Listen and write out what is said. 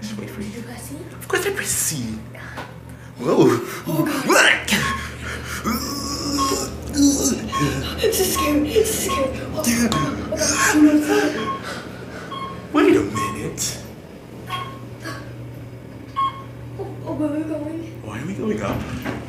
Just wait for you. You see? Of course I press Whoa. Oh god. This is scary. This is scary. Oh, oh god. Wait a minute. Oh, oh, where are we going? Why are we going up?